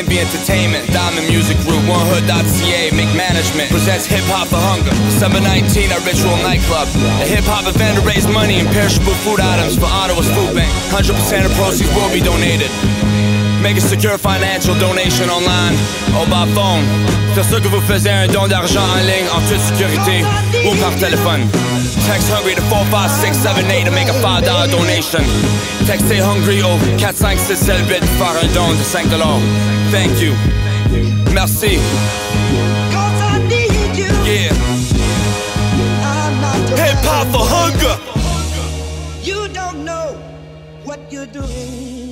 Envy Entertainment, Diamond Music Group, OneHood.ca, Make Management presents Hip Hop for Hunger. December 19 at Ritual Nightclub. A hip hop event to raise money and perishable food items for Ottawa's Food Bank. 100% of proceeds will be donated. Make a secure financial donation online ou par phone. C'est sûr que vous faisiez un don d'argent en ligne en toute sécurité ou par téléphone. Text Hungry to 45678 to make a $5 donation. Textez Hungry au 45678 pour faire un don de 5 Thank you. Merci. Cause I need you. Yeah. Hip Hop for Hunger. You don't know what you're doing.